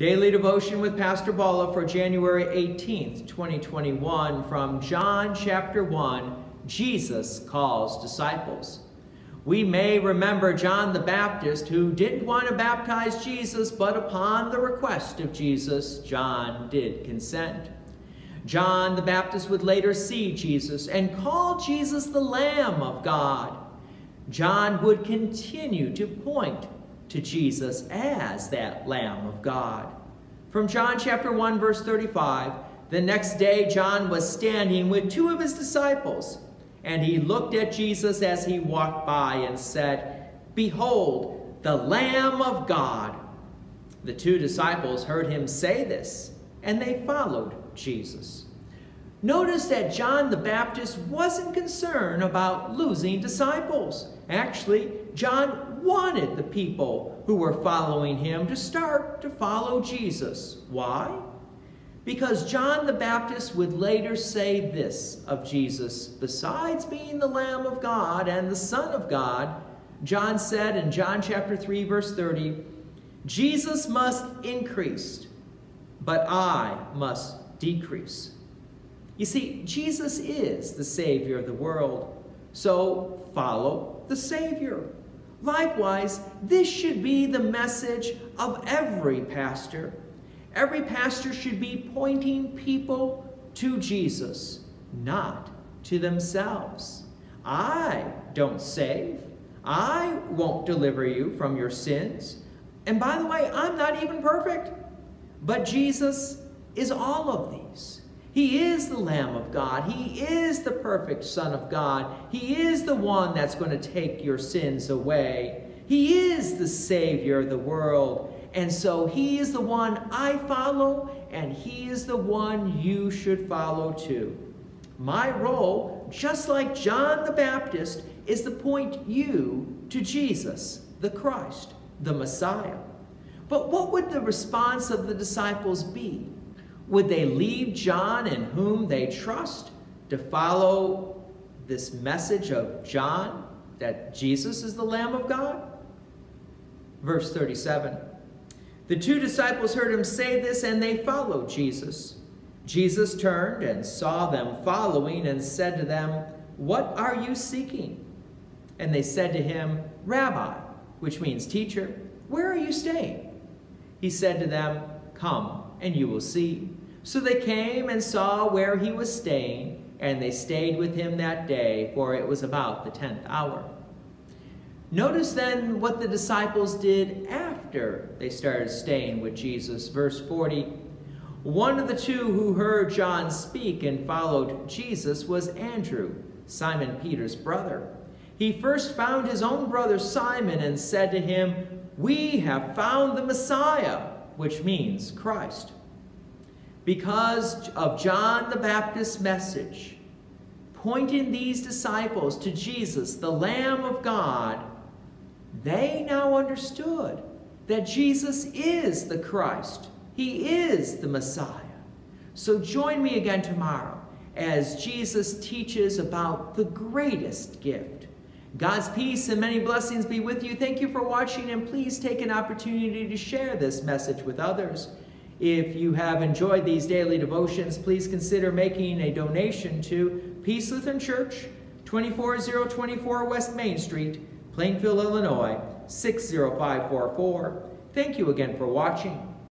Daily Devotion with Pastor Balla for January 18th, 2021 from John chapter 1, Jesus calls disciples. We may remember John the Baptist who didn't want to baptize Jesus, but upon the request of Jesus, John did consent. John the Baptist would later see Jesus and call Jesus the Lamb of God. John would continue to point to Jesus as that Lamb of God. From John chapter 1, verse 35, the next day John was standing with two of his disciples, and he looked at Jesus as he walked by and said, Behold, the Lamb of God. The two disciples heard him say this, and they followed Jesus. Notice that John the Baptist wasn't concerned about losing disciples. Actually, John wanted the people who were following him to start to follow Jesus. Why? Because John the Baptist would later say this of Jesus, besides being the Lamb of God and the Son of God, John said in John chapter 3 verse 30, Jesus must increase, but I must decrease. You see, Jesus is the Savior of the world, so follow the Savior. Likewise, this should be the message of every pastor. Every pastor should be pointing people to Jesus, not to themselves. I don't save. I won't deliver you from your sins. And by the way, I'm not even perfect. But Jesus is all of these. He is the Lamb of God. He is the perfect Son of God. He is the one that's going to take your sins away. He is the Savior of the world. And so he is the one I follow, and he is the one you should follow too. My role, just like John the Baptist, is to point you to Jesus, the Christ, the Messiah. But what would the response of the disciples be? Would they leave John in whom they trust to follow this message of John that Jesus is the Lamb of God? Verse 37. The two disciples heard him say this and they followed Jesus. Jesus turned and saw them following and said to them, What are you seeking? And they said to him, Rabbi, which means teacher, where are you staying? He said to them, Come and you will see. So they came and saw where he was staying, and they stayed with him that day, for it was about the tenth hour. Notice then what the disciples did after they started staying with Jesus. Verse 40, one of the two who heard John speak and followed Jesus was Andrew, Simon Peter's brother. He first found his own brother Simon and said to him, We have found the Messiah, which means Christ because of John the Baptist's message, pointing these disciples to Jesus, the Lamb of God, they now understood that Jesus is the Christ. He is the Messiah. So join me again tomorrow as Jesus teaches about the greatest gift. God's peace and many blessings be with you. Thank you for watching and please take an opportunity to share this message with others. If you have enjoyed these daily devotions, please consider making a donation to Peace Lutheran Church, 24024 West Main Street, Plainfield, Illinois, 60544. Thank you again for watching.